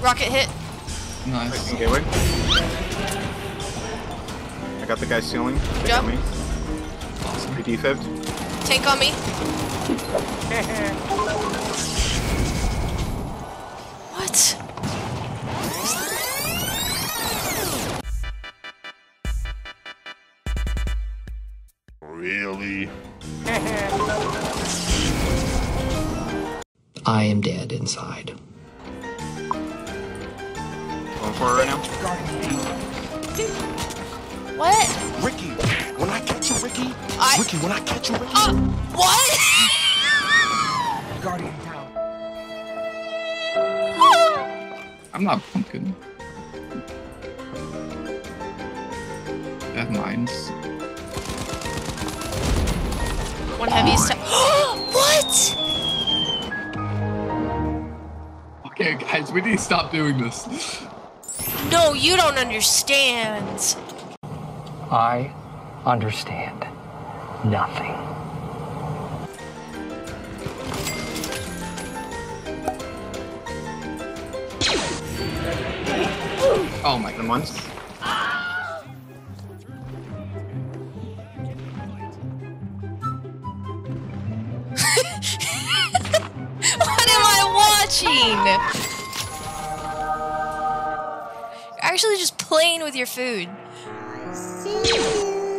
Rocket hit. Nice. Gateway. I got the guy ceiling. They got Jump. me. Awesome. He defibed. Tank on me. what? Really? I am dead inside. Going for it right now. What? Ricky, when I catch you, Ricky. I- Ricky, when I catch you, Ricky. Uh, what? Guardian down. I'm not pumpkin. They have mines. One heavy is What? Okay, guys, we need to stop doing this. No, you don't understand. I understand nothing. Oh my Then god. once. What am I watching? Actually just playing with your food.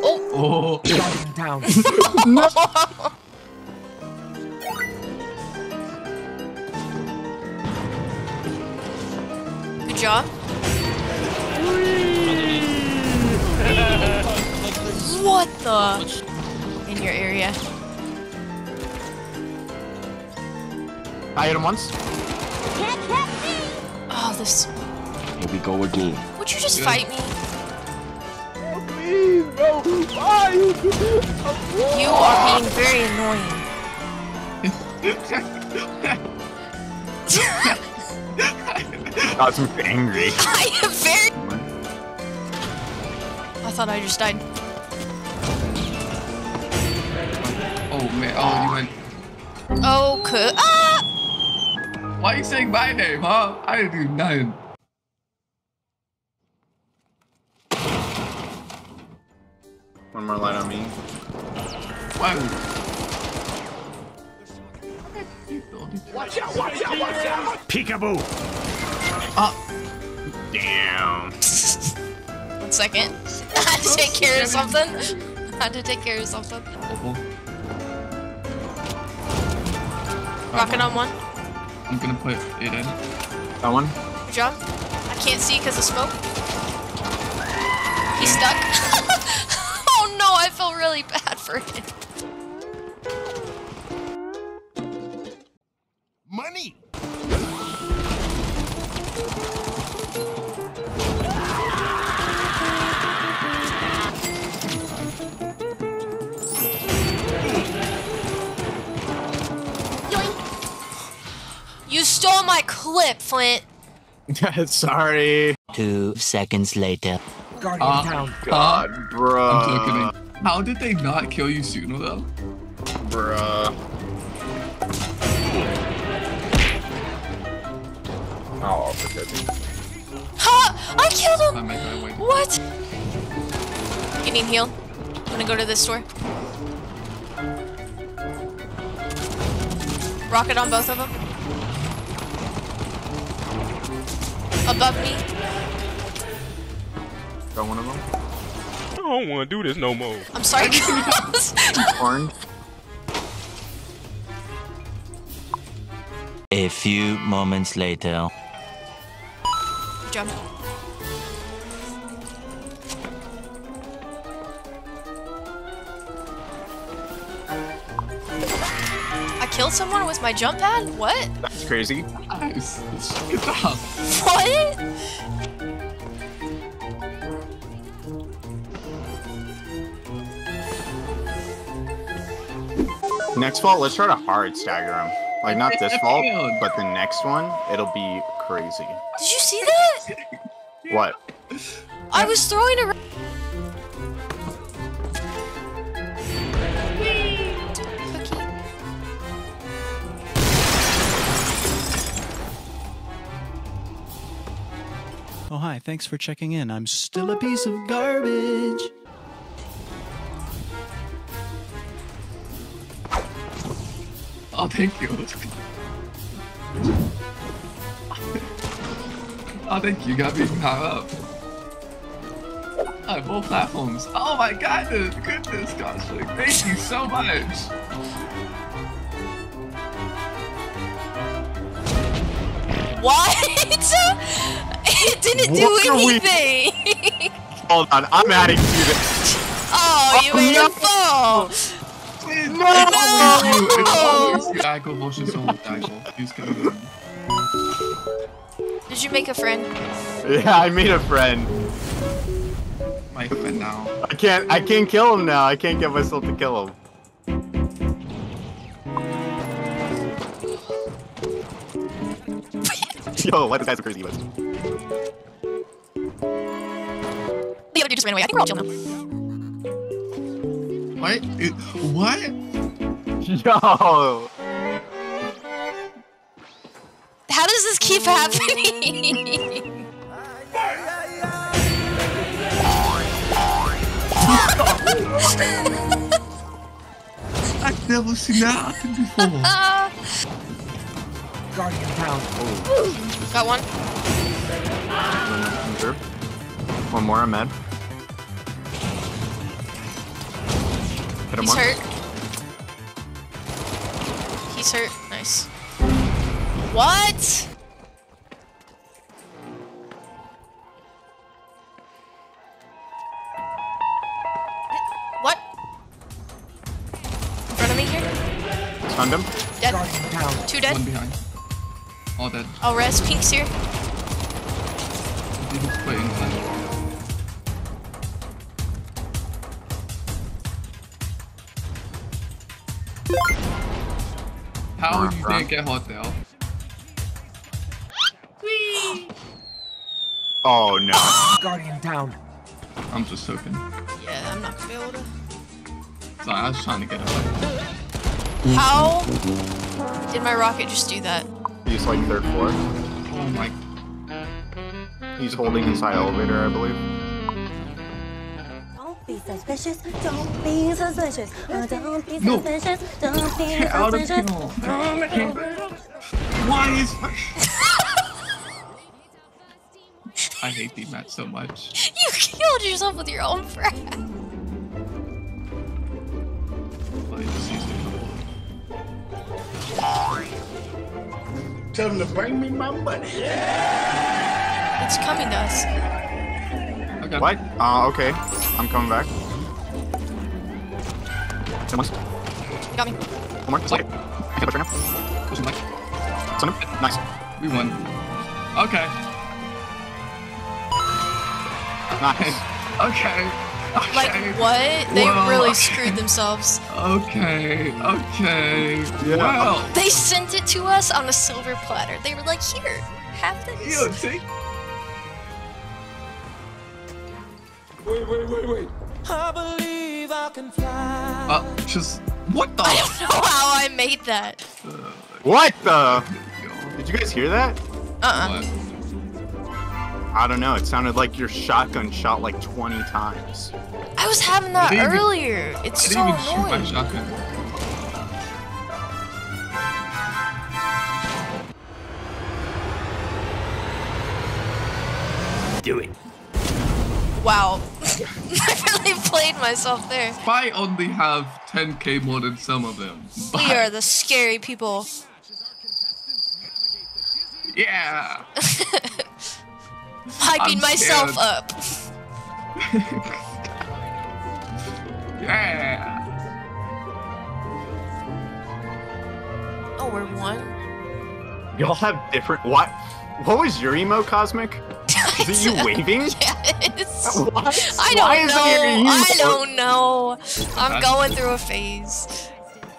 Oh, Oh, Guardian down. good job. What the? In your area. I hit him once. Oh, this. Here we go again. You just Good. fight me? Please, bro. Why? You are being very annoying. Some angry. I am very. I thought I just died. oh man. Oh, you went. Oh, could. Ah! Why are you saying my name, huh? I didn't do nothing. One more light on me. Why? Would you? Okay. Watch out, watch out, watch out! Peekaboo. Oh. Damn. One second. I had to take care of something. I had to take care of something. Rocket on one. I'm gonna put it in. That one. Good job. I can't see because of smoke. He's stuck. oh no, I feel really bad for him. Money. You stole my clip, Flint. Sorry. Two seconds later. Guardian Uh, down. God, I'm bruh. joking. How did they not kill you sooner though? Bruh. Oh, for goodness. Ha! I killed him! made my way. What? You need heal? I'm gonna go to this store. Rocket on both of them. Above me. Got one of them. I don't want to do this no more. I'm sorry, girls. Orange. A few moments later. Jump. I killed someone with my jump pad? What? That's crazy. Nice. Good job. What? Next vault, let's try to hard stagger him. Like not this It's vault, but the next one, it'll be crazy. Did you see that? What? I was throwing a. Oh, hi. Thanks for checking in. I'm still a piece of garbage. Thank you. oh, thank you. Got me high up. Oh, both platforms. Oh my god, goodness, gosh, thank you so much. What? it didn't do What are anything. Hold on, I'm adding to this. oh, you Oh, made no. It fall. It's always you. It's always you. Daigo versus old Daigo. Who's gonna win? Did you make a friend? Yeah, I made a friend. My friend now. I can't. I can't kill him now. I can't get myself to kill him. Yo, why this guy's so crazy? But The other dude just ran away. I think we're all chill now. What? What? yo, How does this keep happening? I've never seen that happen before. Guardian down. Got one. One more. I'm mad. Hit him He's once. hurt. He's hurt. Nice. What? What? In front of me here? Stunned him. Dead. Guardian. Two dead. One behind. All dead. I'll rest. Pink's here. He was playing inside. How you didn't get hotel? Oh no. Guardian down. I'm just joking. Yeah, I'm not gonna be able to. Sorry, I was trying to get it. How did my rocket just do that? He's like third floor. Oh my. He's holding his high elevator, I believe. Don't be suspicious. Don't be suspicious. Oh, don't be No. suspicious. Don't be Get out of here. Why is I hate the match so much. You killed yourself with your own breath. Tell them to bring me my money. It's coming to us. Okay. What? Uh, okay. I'm coming back. Hit him. Got me. One more. Just like it. I can't push right now. Push him back. Stun him. Nice. We won. Okay. Nice. Okay. Okay. Like what? They Well, really okay. screwed themselves. Okay. Okay. Yeah. Well. They sent it to us on a silver platter. They were like, "Here, have this." You take. Wait, wait, wait, I believe I can wait. Uh, just what the? I don't know how I made that. What the? Did you guys hear that? Uh-uh. I don't know. It sounded like your shotgun shot like 20 times. I was having that I didn't even- earlier. I It's didn't so even shoot my annoying. shotgun. Do it. Wow. I really played myself there. I only have 10k more than some of them. But... We are the scary people. Yeah. Hyping I'm myself scared. up. Yeah. Oh, we're one. Y'all have different. What? What was your emo, Kosmic? Is it you waving? Yes. Uh, what? I Why don't is it your know. I don't know. I'm going through a phase.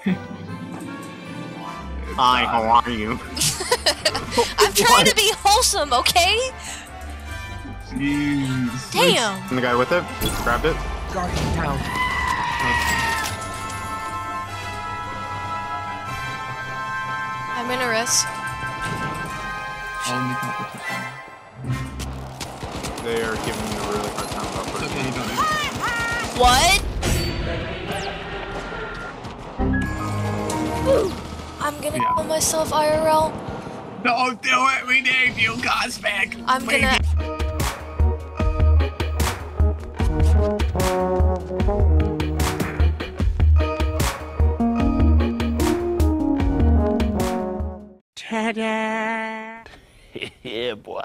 Hi, how are you? I'm trying to be wholesome, okay? Jeez. Damn. And the guy with it grabbed it. Guardian down. I'm in a risk. Only competition. they are giving me a really hard time about It's Percy. okay, you don't need it. What? I'm gonna Yeah. kill myself, IRL. Don't do it, we need you, Kosmic! I'm We gonna. Ta-da! yeah, boy.